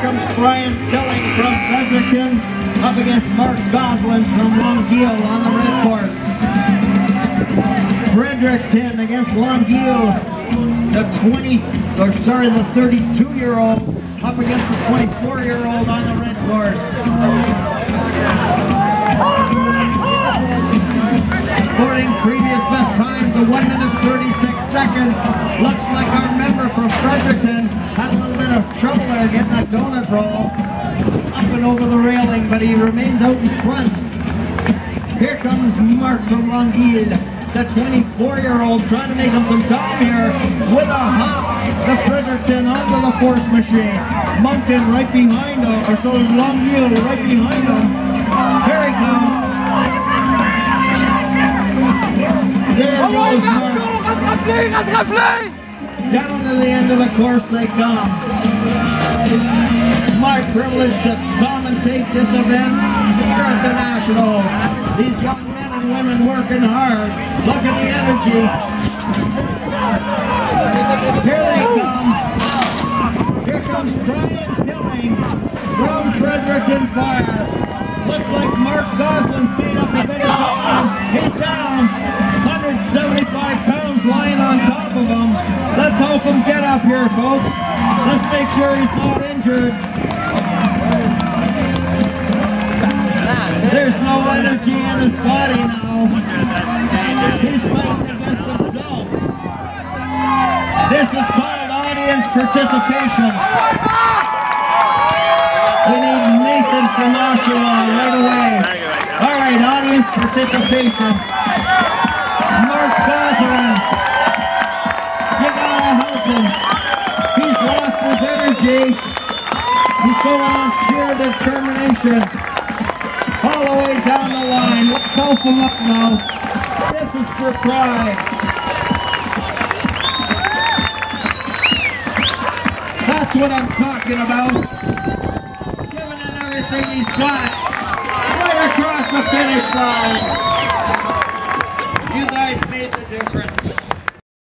comes Brian Killing from Fredericton up against Mark Gosselin from Longueuil on the red course. Fredericton against Longueuil, the 20, or sorry, the 32 year old up against the 24 year old on the red course. Sporting previous best times of 1 minute 36 seconds. Looks like our member from Fredericton trouble there getting that donut roll up and over the railing, but he remains out in front. Here comes Mark from Longueuil, the 24-year-old trying to make him some time here with a hop. The Fredericton onto the force machine. Moncton right behind him, or so Longueuil right behind him. Here he comes. There goes Mark. Down to the end of the course they come. It's my privilege to commentate this event here at the Nationals. These young men and women working hard. Look at the energy. Here they come. Here comes Brian Killing from Fredericton Fire. Looks like Mark Gosselin's beat up help him get up here, folks. Let's make sure he's not injured. There's no energy in his body now. He's fighting against himself. This is called audience participation. We need Nathan from Oshawa right away. All right, audience participation. Energy. He's going on sheer determination. All the way down the line. Let's help him up now. This is for pride. That's what I'm talking about. Giving it everything he's got. Right across the finish line. You guys made the difference.